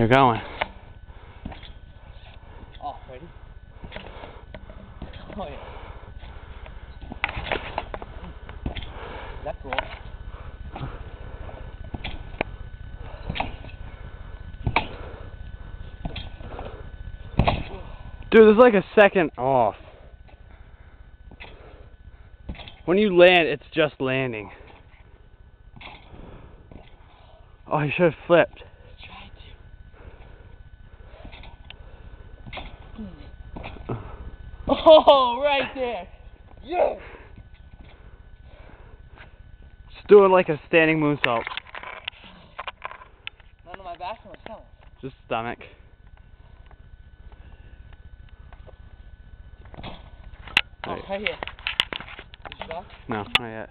You're going. Oh, ready? Oh yeah. Mm. That's cool. Dude, there's like a second off. When you land, it's just landing. Oh, you should have flipped. Oh, right there. Yeah. Just doing like a standing moonsault. None on my back or my stomach. Just stomach. Oh, Right. here. No, not yet.